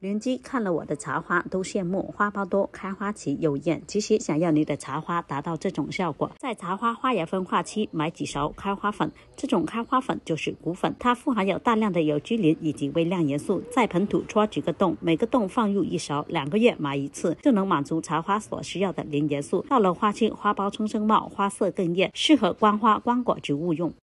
邻居看了我的茶花都羡慕，花苞多，开花期又艳。其实想要你的茶花达到这种效果，在茶花花芽分化期买几勺开花粉。这种开花粉就是骨粉，它富含有大量的有机磷以及微量元素。在盆土戳几个洞，每个洞放入一勺，两个月买一次，就能满足茶花所需要的磷元素。到了花期，花苞冲生茂，花色更艳，适合观花观果植物用。